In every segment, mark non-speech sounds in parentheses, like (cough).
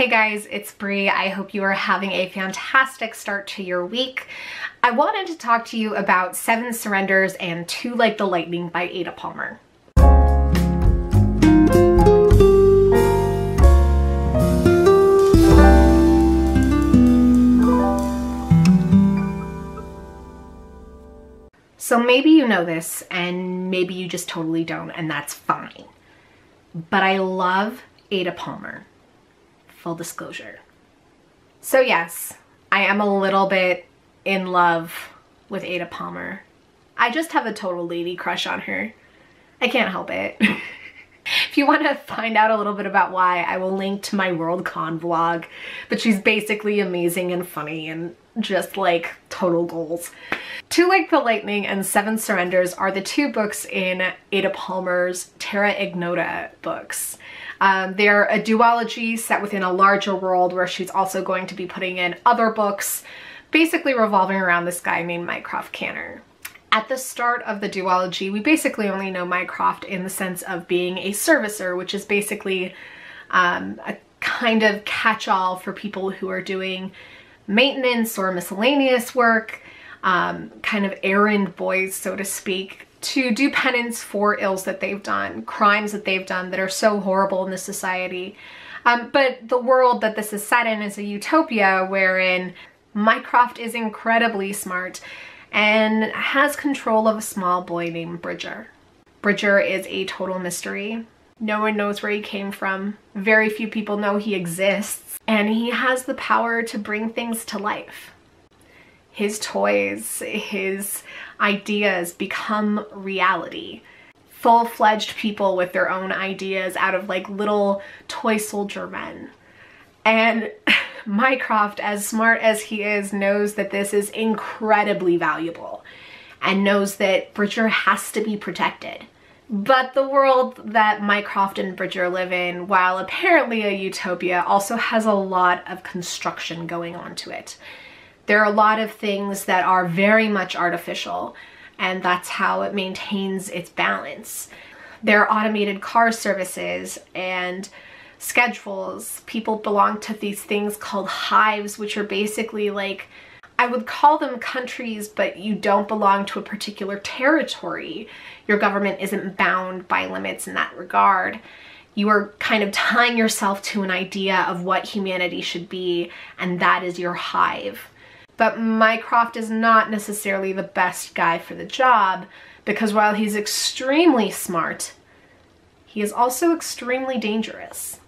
Hey guys, it's Bree. I hope you are having a fantastic start to your week. I wanted to talk to you about Seven Surrenders and Too Like the Lightning by Ada Palmer. So maybe you know this and maybe you just totally don't and that's fine. But I love Ada Palmer full disclosure. So yes, I am a little bit in love with Ada Palmer. I just have a total lady crush on her. I can't help it. (laughs) if you want to find out a little bit about why, I will link to my Worldcon vlog. But she's basically amazing and funny and just like total goals. Too Like the Lightning and Seven Surrenders are the two books in Ada Palmer's Terra Ignota books. Um, they're a duology set within a larger world where she's also going to be putting in other books, basically revolving around this guy named Mycroft Canner. At the start of the duology, we basically only know Mycroft in the sense of being a servicer, which is basically um, a kind of catch-all for people who are doing maintenance or miscellaneous work, um, kind of errand boys, so to speak, to do penance for ills that they've done, crimes that they've done that are so horrible in this society. Um, but the world that this is set in is a utopia wherein Mycroft is incredibly smart and has control of a small boy named Bridger. Bridger is a total mystery. No one knows where he came from. Very few people know he exists. And he has the power to bring things to life. His toys, his ideas become reality. Full-fledged people with their own ideas out of like little toy soldier men. And (laughs) Mycroft, as smart as he is, knows that this is incredibly valuable and knows that Bridger has to be protected. But the world that Mycroft and Bridger live in, while apparently a utopia, also has a lot of construction going on to it. There are a lot of things that are very much artificial and that's how it maintains its balance. There are automated car services and schedules. People belong to these things called hives, which are basically like, I would call them countries, but you don't belong to a particular territory. Your government isn't bound by limits in that regard. You are kind of tying yourself to an idea of what humanity should be, and that is your hive. But Mycroft is not necessarily the best guy for the job because while he's extremely smart, he is also extremely dangerous.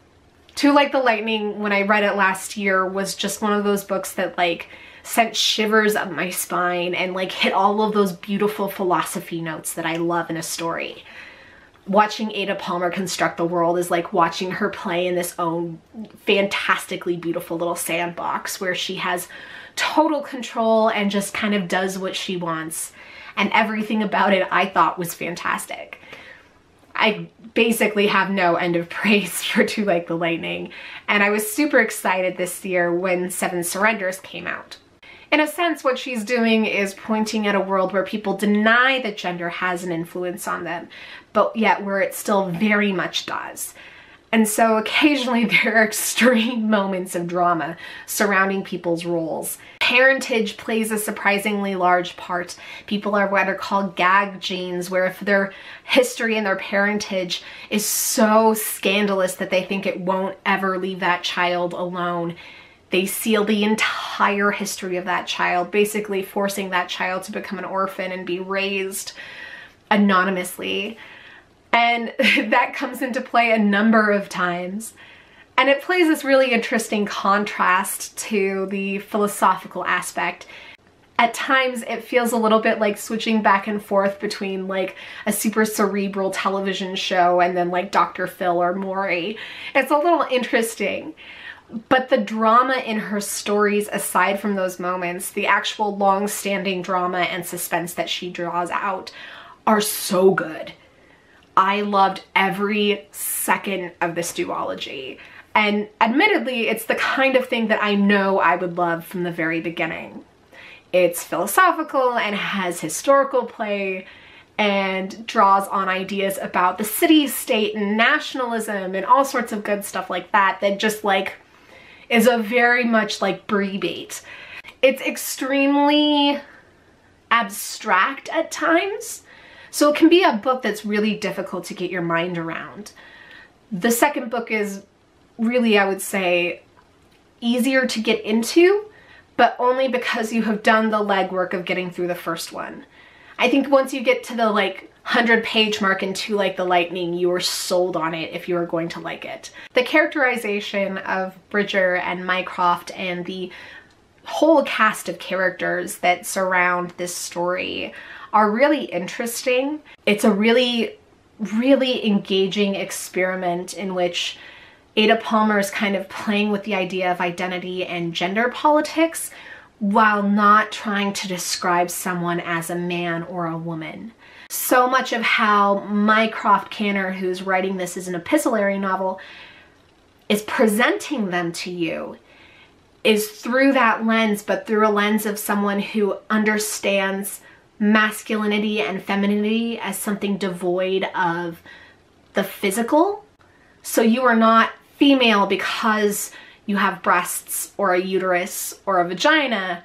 Too Like the Lightning, when I read it last year, was just one of those books that like sent shivers up my spine and like hit all of those beautiful philosophy notes that I love in a story. Watching Ada Palmer construct the world is like watching her play in this own fantastically beautiful little sandbox where she has total control and just kind of does what she wants. And everything about it I thought was fantastic. I basically have no end of (laughs) praise for Too Like the Lightning, and I was super excited this year when Seven Surrenders came out. In a sense, what she's doing is pointing at a world where people deny that gender has an influence on them, but yet where it still very much does. And so occasionally (laughs) there are extreme moments of drama surrounding people's roles. Parentage plays a surprisingly large part. People are what are called gag genes, where if their history and their parentage is so scandalous that they think it won't ever leave that child alone, they seal the entire history of that child, basically forcing that child to become an orphan and be raised anonymously. And (laughs) that comes into play a number of times. And it plays this really interesting contrast to the philosophical aspect. At times it feels a little bit like switching back and forth between like a super cerebral television show and then like Dr. Phil or Maury. It's a little interesting. But the drama in her stories, aside from those moments, the actual long-standing drama and suspense that she draws out are so good. I loved every second of this duology. And admittedly, it's the kind of thing that I know I would love from the very beginning. It's philosophical and has historical play and draws on ideas about the city state and nationalism and all sorts of good stuff like that that just like is a very much like Bree bait. It's extremely abstract at times, so it can be a book that's really difficult to get your mind around. The second book is really, I would say, easier to get into, but only because you have done the legwork of getting through the first one. I think once you get to the like 100 page mark in Too Like the Lightning, you are sold on it if you are going to like it. The characterization of Bridger and Mycroft and the whole cast of characters that surround this story are really interesting. It's a really, really engaging experiment in which Ada Palmer is kind of playing with the idea of identity and gender politics while not trying to describe someone as a man or a woman. So much of how Mycroft Canner, who's writing this as an epistolary novel, is presenting them to you is through that lens, but through a lens of someone who understands masculinity and femininity as something devoid of the physical. So you are not female because you have breasts or a uterus or a vagina.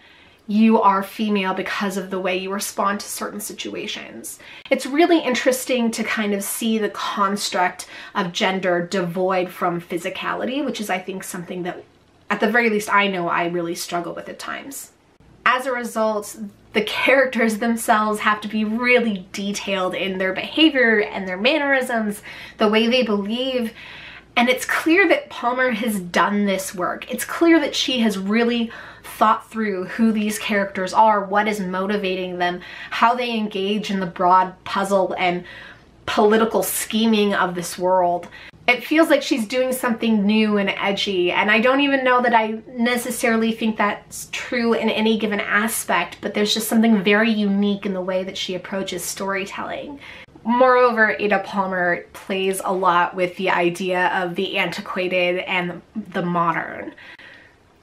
You are female because of the way you respond to certain situations. It's really interesting to kind of see the construct of gender devoid from physicality, which is, I think, something that at the very least I know I really struggle with at times. As a result, the characters themselves have to be really detailed in their behavior and their mannerisms, the way they believe, and it's clear that Palmer has done this work. It's clear that she has really thought through who these characters are, what is motivating them, how they engage in the broad puzzle and political scheming of this world it feels like she's doing something new and edgy and I don't even know that I necessarily think that's true in any given aspect but there's just something very unique in the way that she approaches storytelling. Moreover, Ada Palmer plays a lot with the idea of the antiquated and the modern.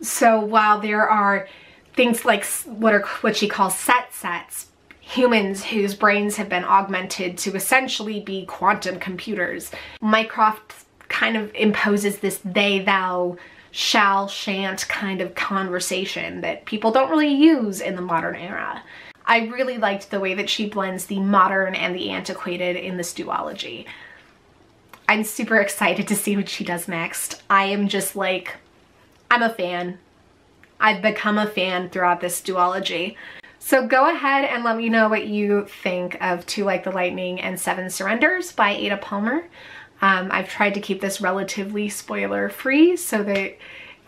So while there are things like what are what she calls set sets, humans whose brains have been augmented to essentially be quantum computers. Mycroft kind of imposes this they, thou, shall, shan't kind of conversation that people don't really use in the modern era. I really liked the way that she blends the modern and the antiquated in this duology. I'm super excited to see what she does next. I am just like, I'm a fan. I've become a fan throughout this duology. So go ahead and let me know what you think of Too Like the Lightning and Seven Surrenders by Ada Palmer. Um, I've tried to keep this relatively spoiler free so that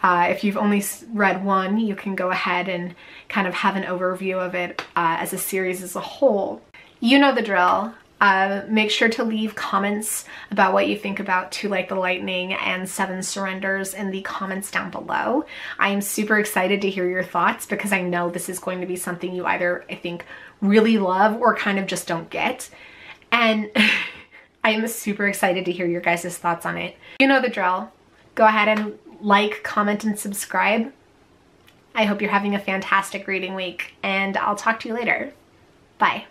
uh, if you've only read one, you can go ahead and kind of have an overview of it uh, as a series as a whole. You know the drill. Uh, make sure to leave comments about what you think about Too Like the Lightning and Seven Surrenders in the comments down below. I am super excited to hear your thoughts because I know this is going to be something you either, I think, really love or kind of just don't get. And (laughs) I am super excited to hear your guys' thoughts on it. You know the drill. Go ahead and like, comment, and subscribe. I hope you're having a fantastic reading week, and I'll talk to you later. Bye.